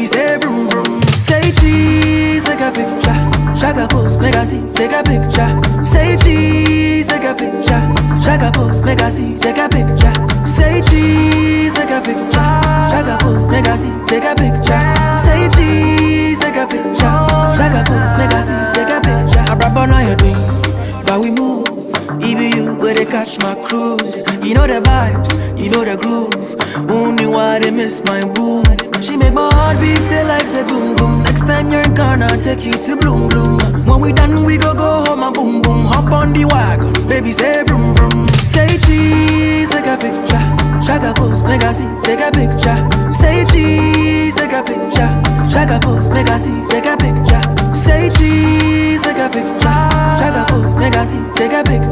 baby say vroom vroom. Say cheese, take a picture. Shaka pose, make I see, take a picture. Say cheese, take a picture. Shaka pose, make I see, take a picture. Say cheese, take a picture. Shaka pose, make I see, take a picture. Say cheese, take a picture. Shaka pose, make I see, take a picture. I rap on all your doing, but we move. Even you where they catch my cruise. You know the vibes, you know the groove. Only why they miss my boo. She make my beat say like say boom boom. Next time you're in I'll take you to bloom bloom. When we done, we go go home and boom boom. Hop on the wagon, baby say vroom vroom. Say cheese, take a picture. Shaka pose, make I see, take a picture. Say cheese, take a picture. Shaka pose, make I see, take a picture. Say cheese, take a picture. Shaka pose, make I see, take a picture.